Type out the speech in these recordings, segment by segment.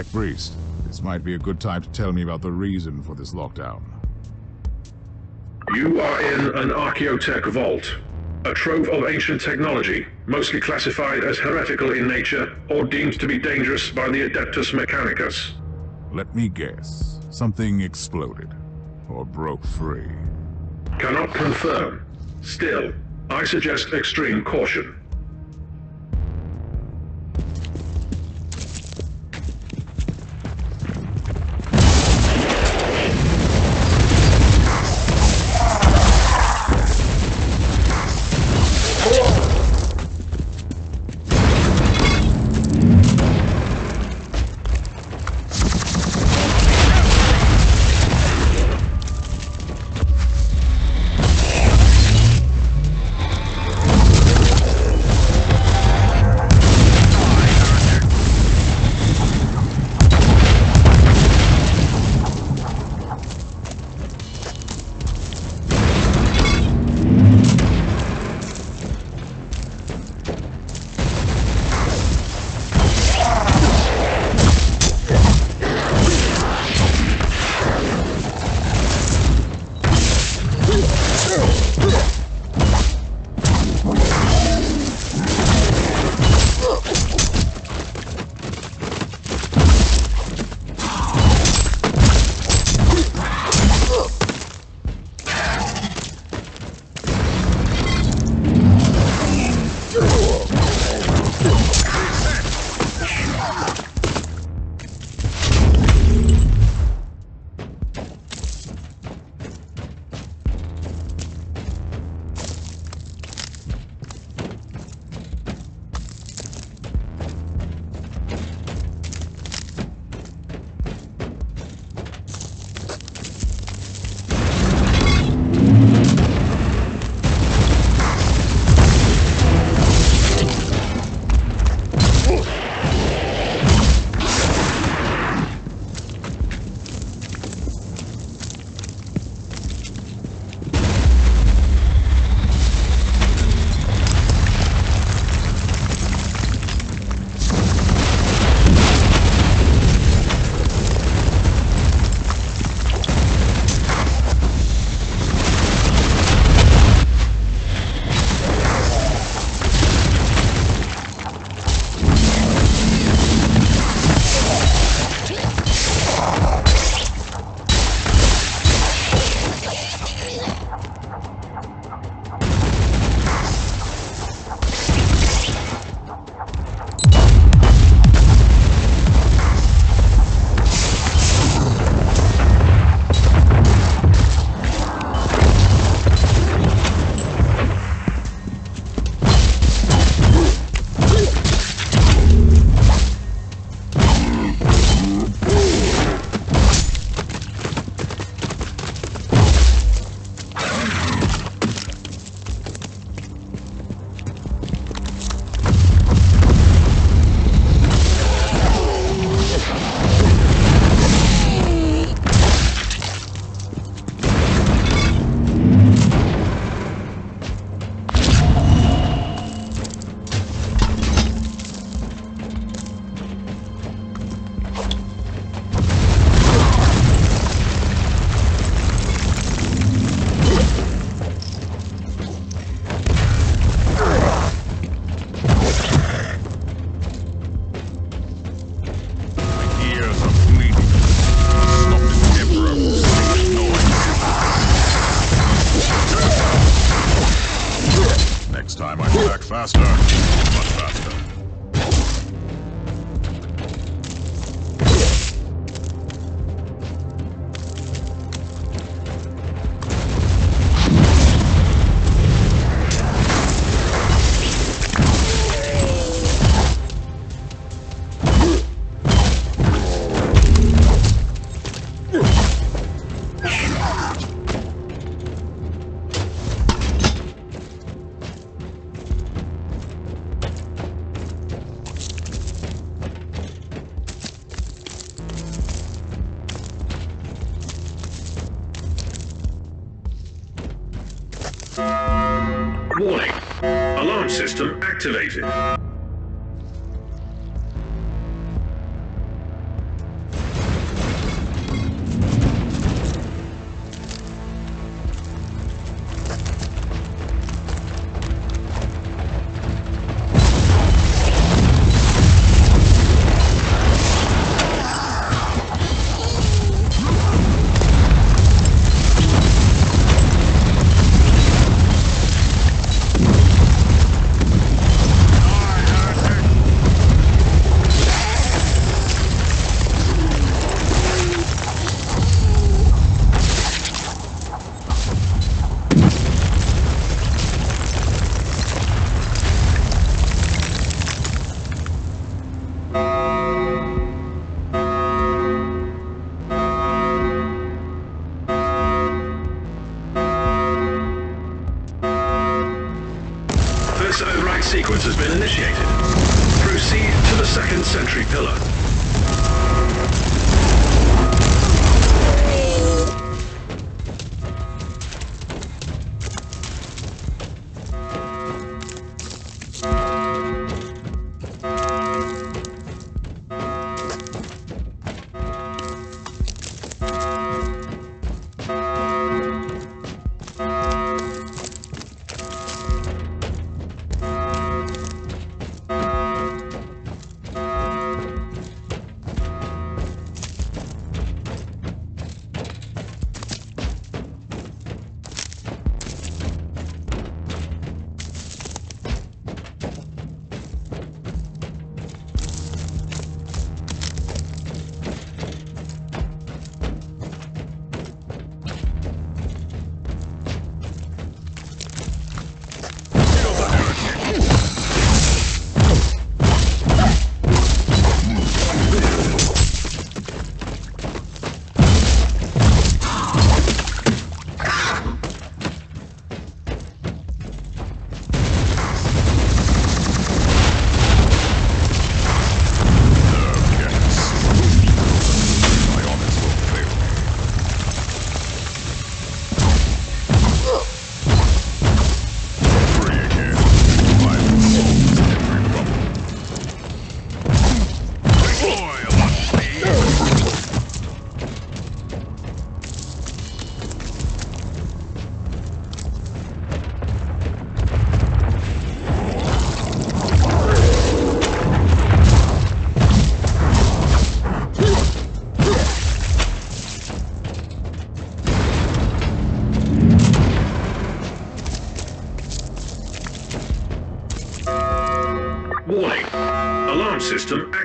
Tech Priest. This might be a good time to tell me about the reason for this lockdown. You are in an Archeotech vault. A trove of ancient technology, mostly classified as heretical in nature or deemed to be dangerous by the Adeptus Mechanicus. Let me guess. Something exploded. Or broke free. Cannot confirm. Still, I suggest extreme caution. Time I attack faster. Much faster. Alarm system activated.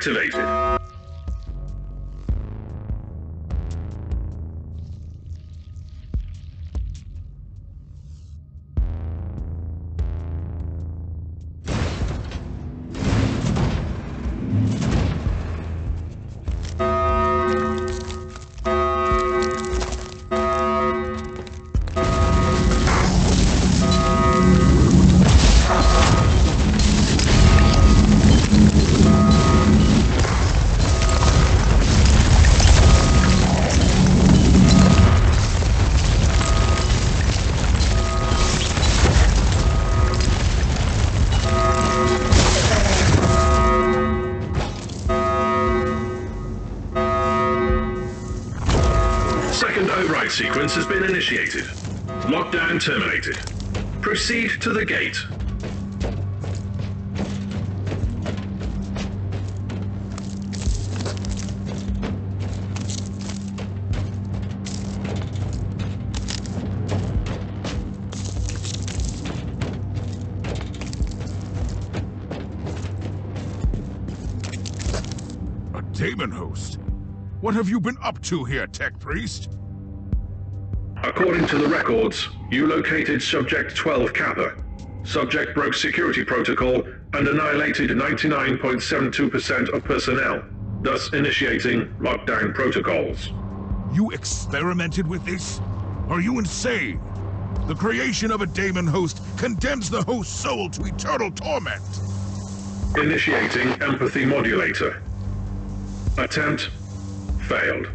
Activated. Initiated. Lockdown terminated. Proceed to the gate. A Daemon host? What have you been up to here, Tech Priest? According to the records, you located Subject 12 Kappa. Subject broke security protocol and annihilated 99.72% of personnel, thus initiating lockdown protocols. You experimented with this? Are you insane? The creation of a daemon host condemns the host's soul to eternal torment. Initiating empathy modulator. Attempt failed.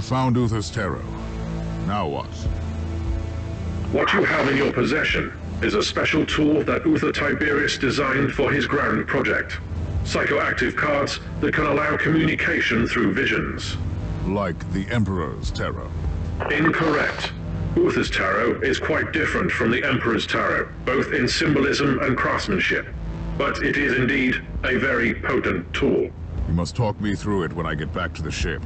Found Uther's tarot. Now what? What you have in your possession is a special tool that Uther Tiberius designed for his grand project. Psychoactive cards that can allow communication through visions. Like the Emperor's tarot. Incorrect. Uther's tarot is quite different from the Emperor's tarot, both in symbolism and craftsmanship. But it is indeed a very potent tool. You must talk me through it when I get back to the ship.